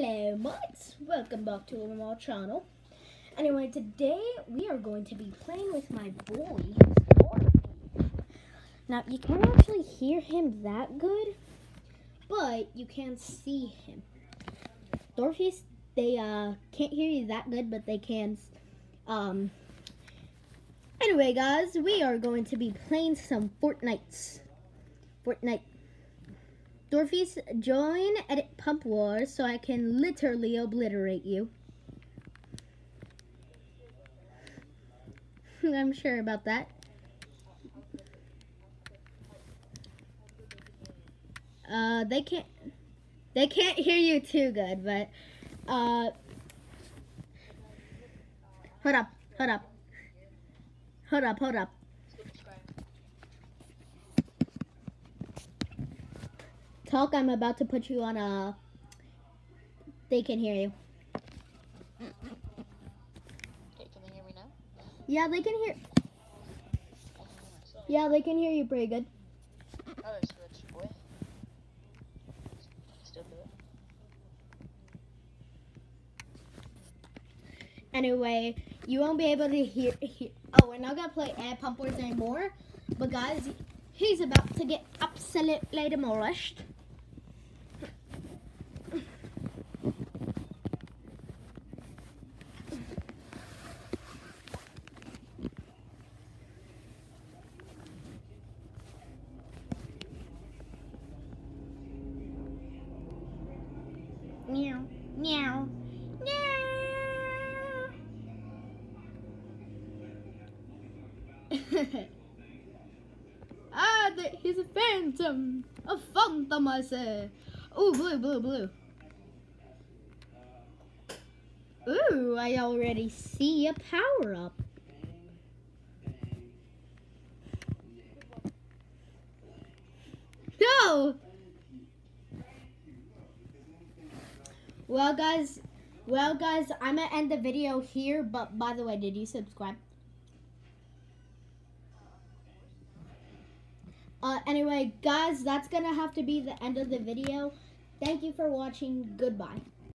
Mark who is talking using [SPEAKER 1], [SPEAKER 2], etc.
[SPEAKER 1] Hello, mates. Welcome back to my channel. Anyway, today we are going to be playing with my boy, Now, you can't actually hear him that good, but you can see him. Dorfies, they uh, can't hear you that good, but they can. Um. Anyway, guys, we are going to be playing some Fortnites. Fortnite. Dorfies, join Edit Pump Wars so I can literally obliterate you. I'm sure about that. Uh, they can't, they can't hear you too good, but, uh, hold up, hold up, hold up, hold up. Talk, I'm about to put you on a... They can hear you.
[SPEAKER 2] Can they hear me now?
[SPEAKER 1] Yeah, they can hear... Yeah, they can hear you pretty good.
[SPEAKER 2] Oh, boy. Still do it.
[SPEAKER 1] Anyway, you won't be able to hear... hear oh, we're not going to play Air Pump Wars anymore. But guys, he's about to get absolutely demolished. Meow, meow, meow. ah, he's a phantom. A phantom, I say. Ooh, blue, blue, blue. Ooh, I already see a power up. No! Well, guys, well, guys, I'm gonna end the video here. But by the way, did you subscribe? Uh, anyway, guys, that's gonna have to be the end of the video. Thank you for watching. Goodbye.